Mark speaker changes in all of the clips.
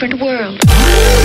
Speaker 1: different world.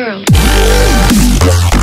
Speaker 1: World.